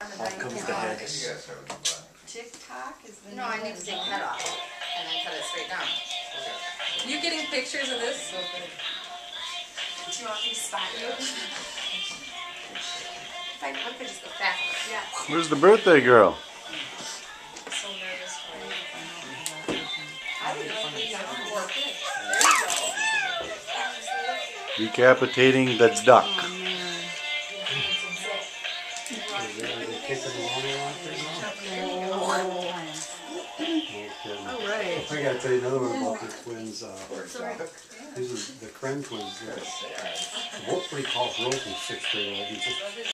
Off comes the head. TikTok is the. No, I need to take cut off and then cut it straight down. You getting pictures of this? Do you want me to spot you? If I could just go faster. Yeah. Where's the birthday girl? So nervous for you. I would like to know more. There you go. Decapitating the duck. All right. I gotta tell you another one about the twins, uh, these are the Kren twins, they're both pretty tall girls in sixth grade, I think.